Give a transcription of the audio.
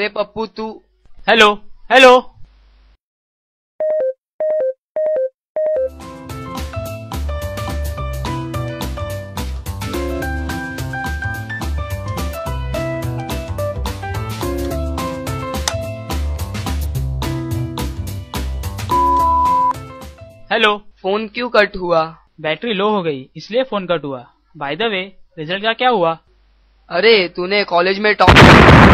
अरे पप्पू तू। Hello hello hello phone क्यों कट हुआ? बैटरी लो हो गई इसलिए फ़ोन कट हुआ। बाय द वे रिज़ल्ट का क्या हुआ? अरे तूने कॉलेज में टॉप